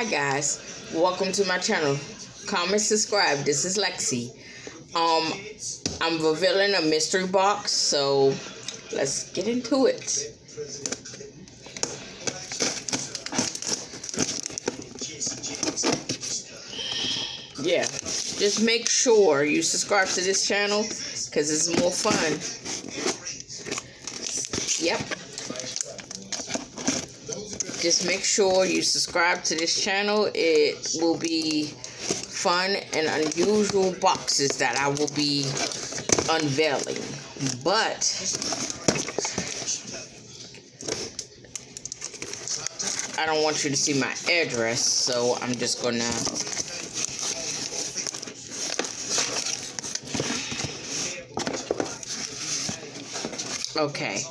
Hi guys, welcome to my channel. Comment, subscribe. This is Lexi. Um, I'm revealing a mystery box, so let's get into it. Yeah, just make sure you subscribe to this channel because it's more fun. Yep, just make sure you subscribe to this channel. It will be fun and unusual boxes that I will be unveiling. But I don't want you to see my address, so I'm just gonna Okay.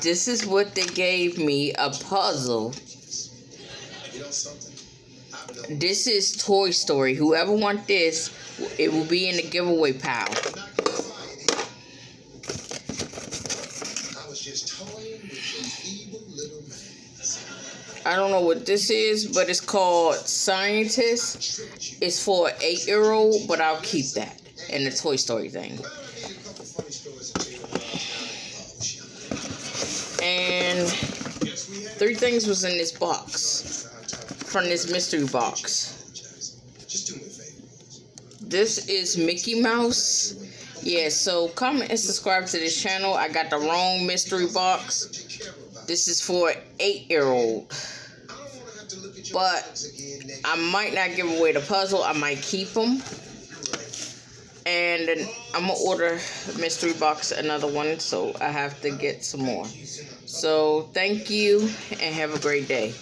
This is what they gave me a puzzle. This is Toy Story. Whoever want this, it will be in the giveaway pile. I don't know what this is, but it's called Scientist. It's for an eight-year-old, but I'll keep that in the Toy Story thing. Three things was in this box. From this mystery box. This is Mickey Mouse. Yeah, so comment and subscribe to this channel. I got the wrong mystery box. This is for eight-year-old. But I might not give away the puzzle. I might keep them. And then I'm to order mystery box another one. So I have to get some more. So thank you and have a great day.